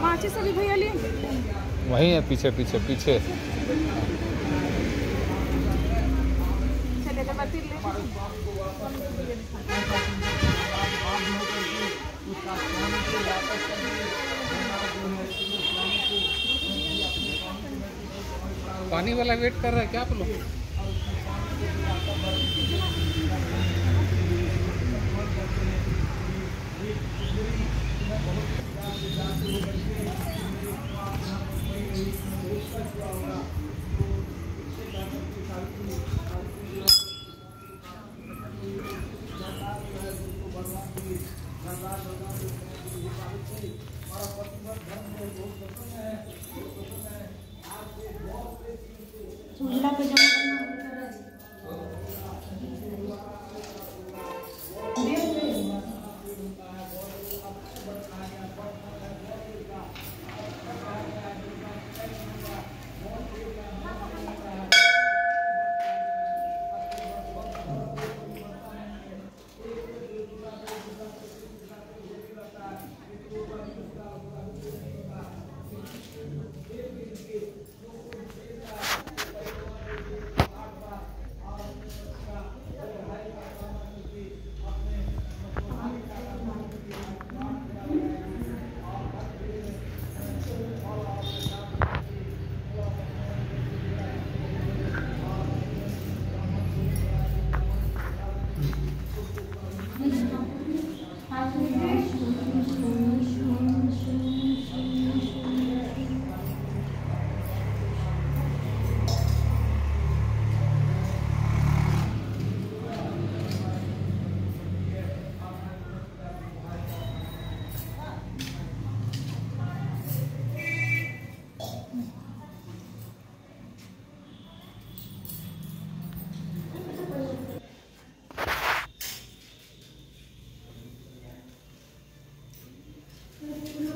माचिस अभी भैया लिए वहीं है, पीछे पीछे पीछे। पानी वाला वेट कर रहा है क्या आप लोग? चूल्हा पे Thank you.